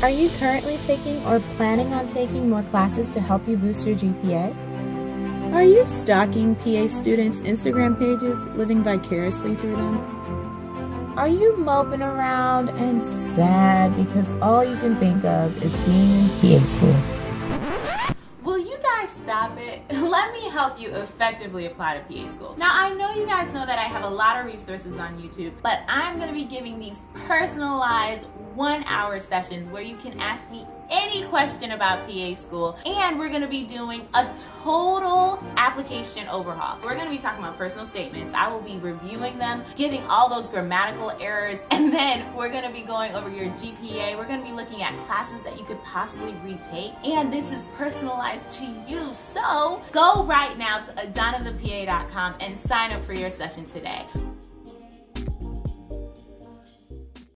Are you currently taking or planning on taking more classes to help you boost your GPA? Are you stalking PA students' Instagram pages, living vicariously through them? Are you moping around and sad because all you can think of is being in PA school? Stop it? Let me help you effectively apply to PA school. Now, I know you guys know that I have a lot of resources on YouTube, but I'm gonna be giving these personalized one hour sessions where you can ask me any question about PA school and we're gonna be doing a total application overhaul. We're gonna be talking about personal statements. I will be reviewing them, giving all those grammatical errors, and then we're gonna be going over your GPA. We're gonna be looking at classes that you could possibly retake, and this is personalized to you. So go right now to adannathepa.com and sign up for your session today.